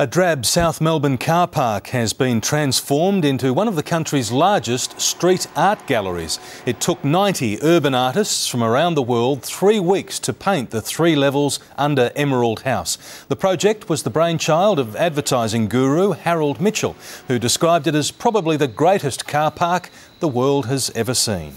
A drab South Melbourne car park has been transformed into one of the country's largest street art galleries. It took 90 urban artists from around the world three weeks to paint the three levels under Emerald House. The project was the brainchild of advertising guru Harold Mitchell, who described it as probably the greatest car park the world has ever seen.